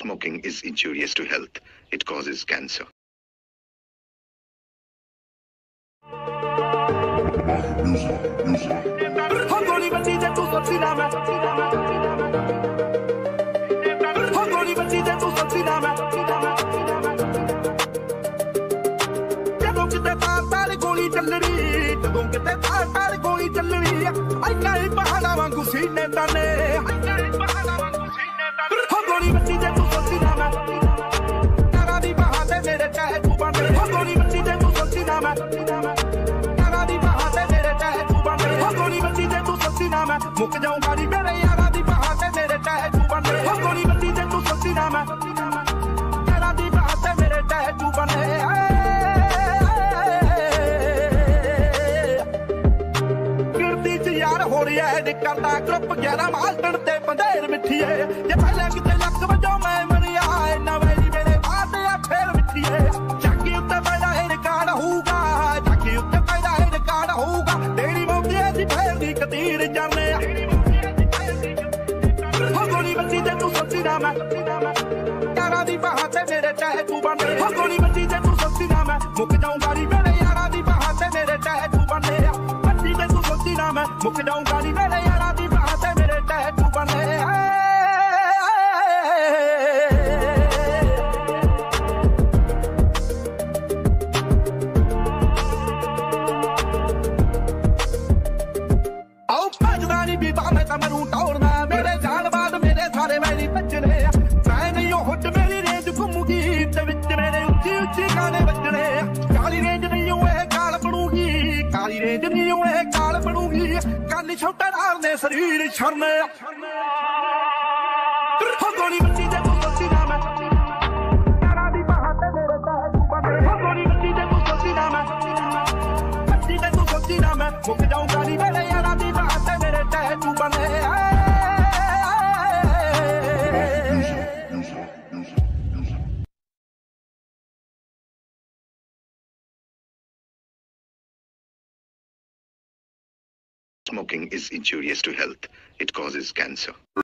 Smoking is injurious to health. It causes cancer. Music, music. ਮੁੱਕ ਜਾਊਂਗਾ ਦੀ ਮੇਰੇ ਯਾਰਾਂ ਦੀ ਬਾਹਾਂ ਤੇ ਮੇਰੇ ਚਾਹੇ ਤੂੰ ਬਣੇ। ਹੋ ਗੋਲੀ ਵੱਜੀ ਜੇ ਤੂੰ ਸੋਚੀ ਨਾ ਮੈਂ। ਤਾਰਾ ਦੀ ਬਾਹਾਂ ਤੇ ਮੇਰੇ ਚਾਹੇ ਤੂੰ ਬਣੇ। ਕਿਰਦੀ ਚ ਯਾਰ ਹੋ ਰਿਹਾ ਹੈ ਨਿਕਲਦਾ ਗਰੁੱਪ 11 ਮਾਲਟਣ ਤੇ ਪੰਧੇਰ ਮਿੱਠੀਏ। ਜੇ ਪਹਿਲਾਂ ਕਿਤੇ ਲੱਕ ਵਜੋਂ ਮੈਂ ਮਰਿਆ, ਇੰਨਾ ਵੈਲੀ ਮੇਰੇ ਬਾਤ ਆ ਫੇਰ ਮਿੱਠੀਏ। ਚੱਕੀ ਉੱਤੇ ਪੈਦਾ ਇਹ ਰਿਕਾਰਡ ਹੋਊਗਾ, ਚੱਕੀ ਉੱਤੇ ਪੈਦਾ ਇਹ ਰਿਕਾਰਡ ਹੋਊਗਾ। ਤੇਰੀ ਮੌਤੀ ਦੀ ਫੇਰ ਦੀ ਕਤੀਰ ਜਾਣੇ। ਨਾ ਮੈਂ। ਯਾਰਾਂ ਦੀ ਬਾਹਾਂ ਤੇ ਮੇਰੇ ਚਾਹੇ ਤੂੰ ਬਣੇ ਹੋ ਗੋਲੀ ਬੱਚੀ ਤੇ ਤੂੰ ਸੋਚੀ ਨਾ ਮੈਂ। ਮੁੱਕ ਜਾਊਂਗਾ ਦੀ ਮੇਰੇ ਯਾਰਾਂ ਦੀ ਬਾਹਾਂ ਤੇ ਮੇਰੇ ਚਾਹੇ ਤੂੰ ਬਣੇ ਬੱਚੀ ਤੇ ਤੂੰ ਸੋਚੀ ਨਾ ਮੈਂ। ਮੁੱਕ ਜਾਊਂਗਾ ਦੀ ਮੇਰੇ ਯਾਰਾਂ ਦੀ ਬਾਹਾਂ ਤੇ ਮੇਰੇ ਚਾਹੇ ਤੂੰ ਬਣੇ ਆਓ ਭਜਦਾ ਨਹੀਂ ਨਹੀਂ ਉਹ ਇਹ ਕਾਲ ਬਣੂਗੀ ਕੰਨ ਛੋਟਾ ਨਾਲ ਨੇ ਸਰੀਰ ਛਰਨੇ। ਹੋ। ਗੋਲੀ Smoking is injurious to health. It causes cancer.